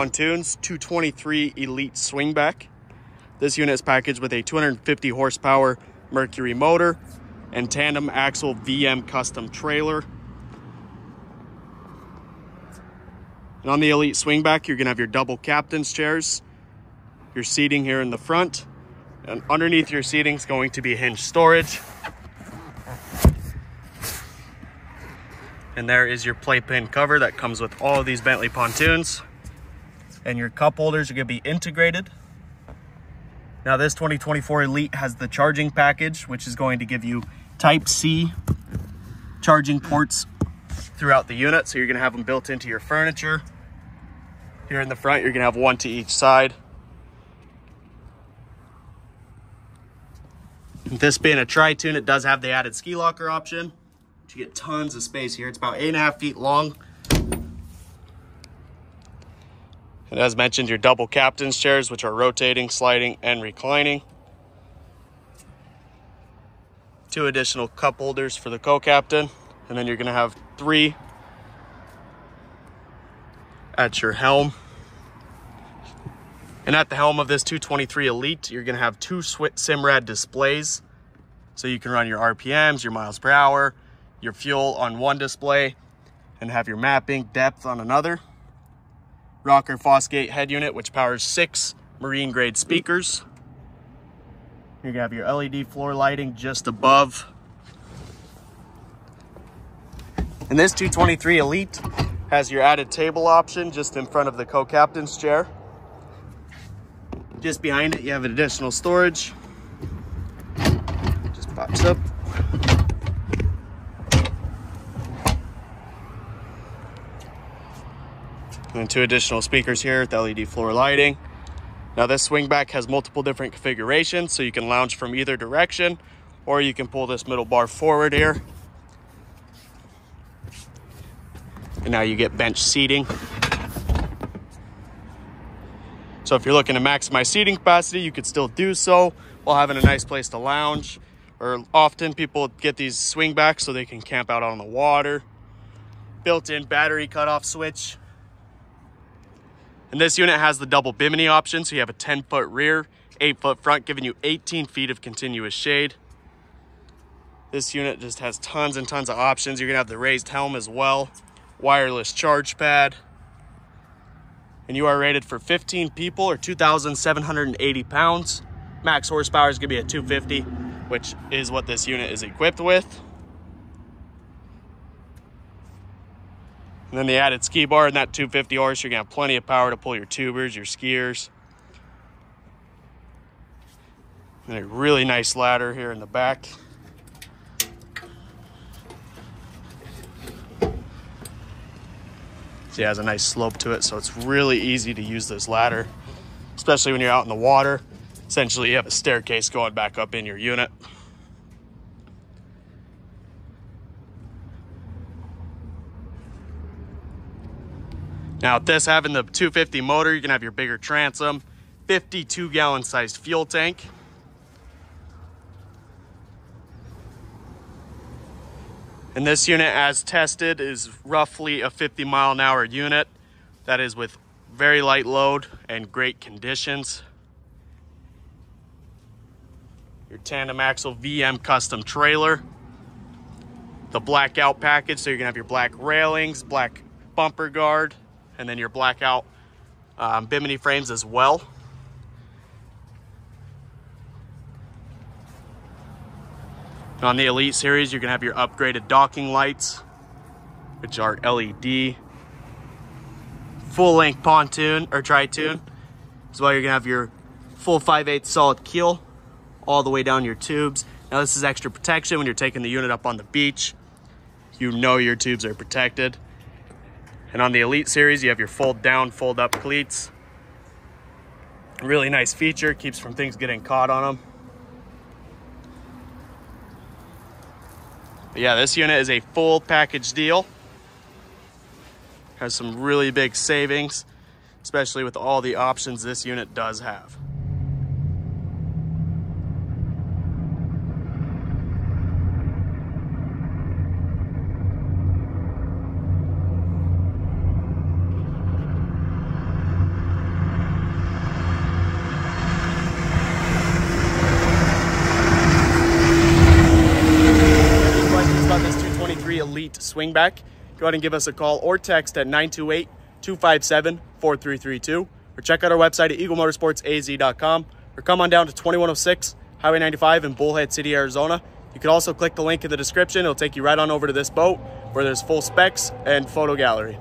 Pontoons 223 Elite Swingback. This unit is packaged with a 250 horsepower Mercury motor and tandem axle VM custom trailer. And on the Elite Swingback, you're gonna have your double captain's chairs, your seating here in the front, and underneath your seating is going to be hinged storage. And there is your playpen cover that comes with all of these Bentley pontoons. And your cup holders are gonna be integrated. Now this 2024 Elite has the charging package, which is going to give you type C charging ports throughout the unit. So you're gonna have them built into your furniture. Here in the front, you're gonna have one to each side. This being a tri-toon, it does have the added ski locker option. You get tons of space here. It's about eight and a half feet long. And as mentioned, your double captain's chairs, which are rotating, sliding, and reclining. Two additional cup holders for the co-captain. And then you're gonna have three at your helm. And at the helm of this 223 Elite, you're gonna have two Simrad displays. So you can run your RPMs, your miles per hour, your fuel on one display, and have your mapping depth on another. Rockford Fosgate head unit, which powers six marine grade speakers. You're gonna have your LED floor lighting just above. And this 223 Elite has your added table option just in front of the co-captain's chair. Just behind it, you have an additional storage. Just pops up. And two additional speakers here with LED floor lighting. Now this swingback has multiple different configurations, so you can lounge from either direction, or you can pull this middle bar forward here. And now you get bench seating. So if you're looking to maximize seating capacity, you could still do so while having a nice place to lounge. Or often people get these swingbacks so they can camp out on the water. Built-in battery cutoff switch and this unit has the double bimini option, so you have a 10 foot rear, 8 foot front, giving you 18 feet of continuous shade. This unit just has tons and tons of options. You're gonna have the raised helm as well, wireless charge pad, and you are rated for 15 people or 2,780 pounds. Max horsepower is gonna be at 250, which is what this unit is equipped with. And then the added ski bar and that 250 horse, you're gonna have plenty of power to pull your tubers, your skiers. And a really nice ladder here in the back. See, it has a nice slope to it, so it's really easy to use this ladder, especially when you're out in the water. Essentially, you have a staircase going back up in your unit. Now with this having the 250 motor, you can have your bigger transom, 52 gallon sized fuel tank. And this unit as tested is roughly a 50 mile an hour unit. That is with very light load and great conditions. Your tandem axle VM custom trailer. The blackout package, so you're gonna have your black railings, black bumper guard, and then your blackout um, bimini frames as well. On the Elite series, you're gonna have your upgraded docking lights, which are LED. Full length pontoon or tri-toon. As well, you're gonna have your full 5 8 solid keel all the way down your tubes. Now this is extra protection when you're taking the unit up on the beach. You know your tubes are protected. And on the Elite Series, you have your fold down, fold up cleats. Really nice feature, keeps from things getting caught on them. But yeah, this unit is a full package deal. Has some really big savings, especially with all the options this unit does have. Elite Swingback, go ahead and give us a call or text at 928 257 4332 or check out our website at eaglemotorsportsaz.com or come on down to 2106 Highway 95 in Bullhead City, Arizona. You can also click the link in the description. It'll take you right on over to this boat where there's full specs and photo gallery.